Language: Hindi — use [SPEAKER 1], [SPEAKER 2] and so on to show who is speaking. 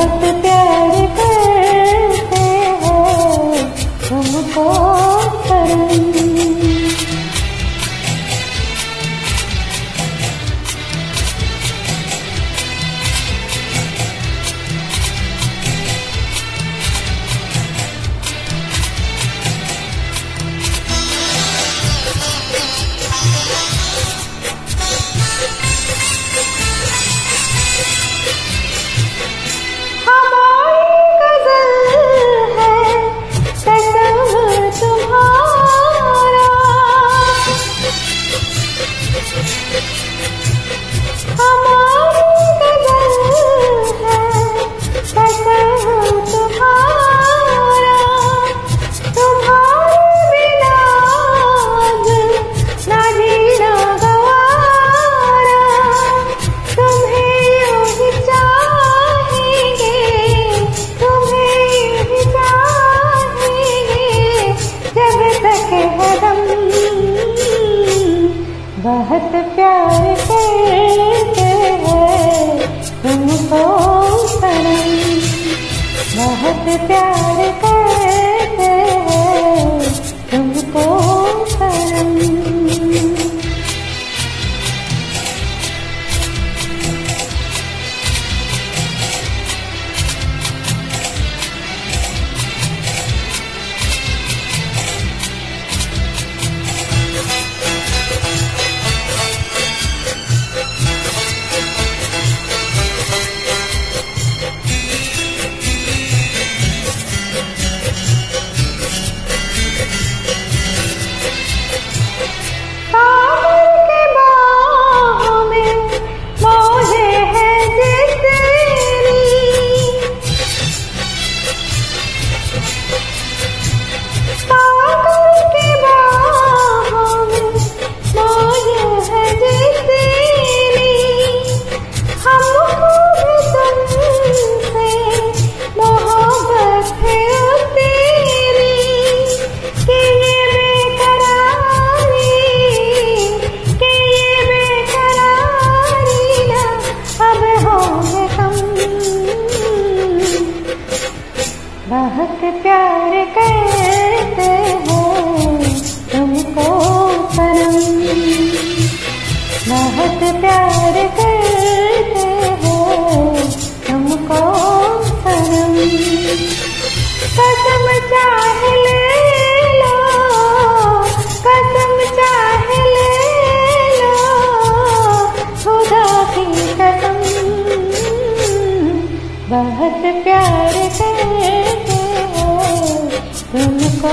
[SPEAKER 1] बहुत बहुत प्यार करते हैं तुमको सनम बहुत प्यार। बहुत प्यार करते हो। तुमको